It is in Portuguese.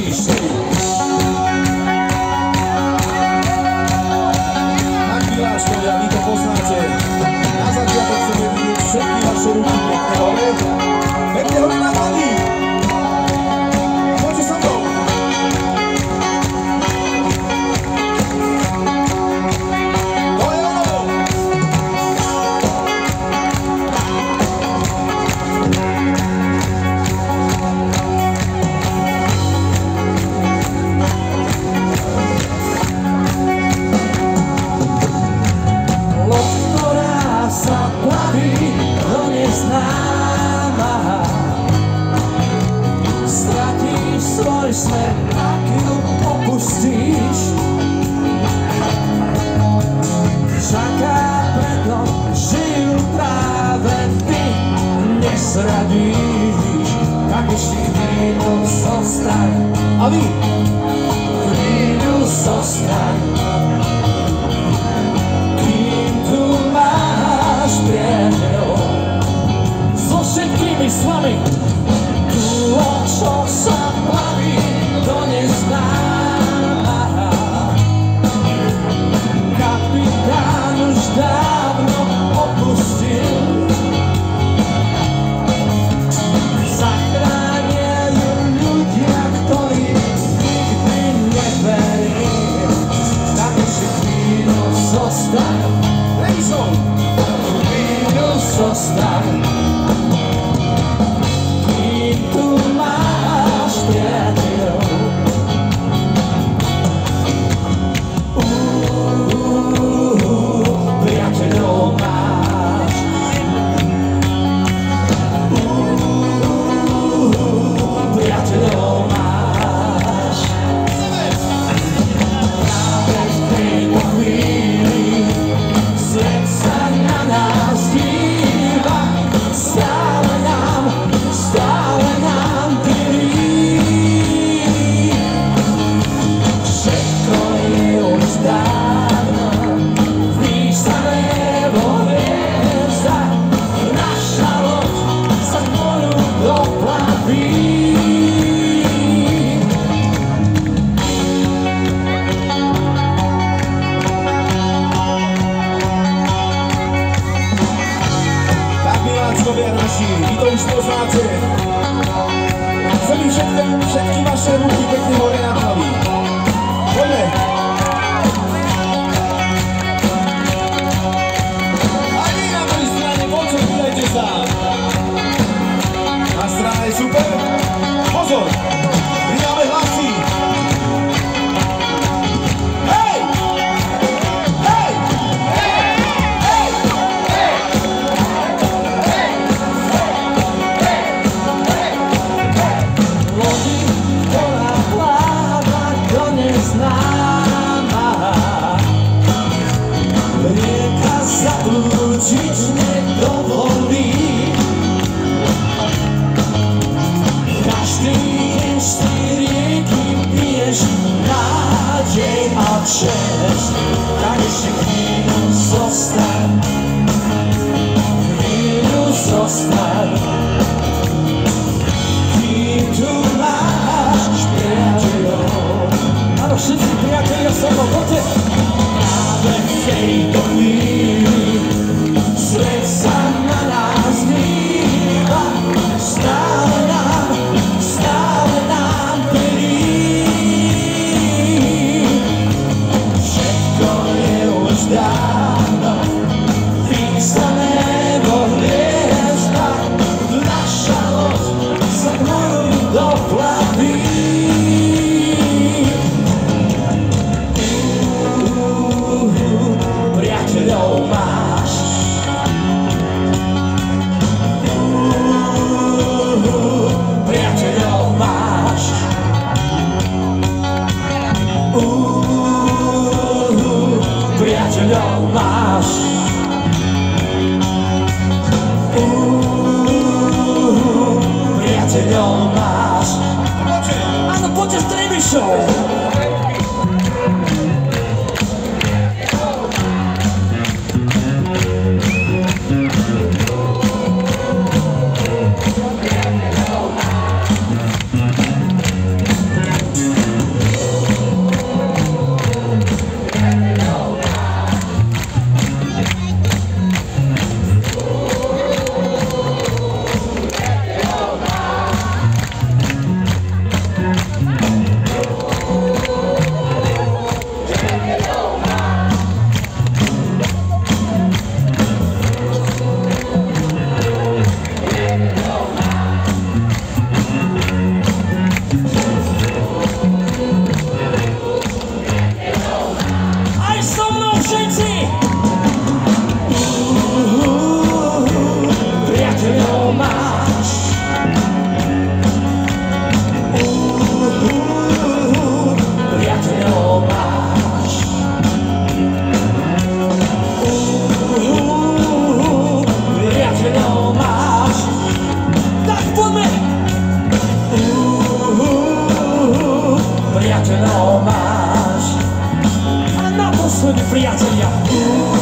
Triste só filho, Ouvi! Brilho só estraga Quinto mais prego Só szybkim i słabym Tu só zapławi To nie znam Capitão nos sostar, Leison, eu não está. Ser un piquete morena. żyć nie dowoli Każdy jesz tej Tak się your loss Ooh, get to your loss On the Butcher's TV Show Yeah.